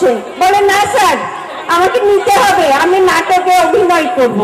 করছেন বলে না স্যার আমাকে নিতে হবে আমি নাটকে অভিনয় করব।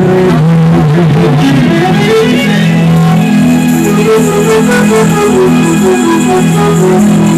I'm sorry.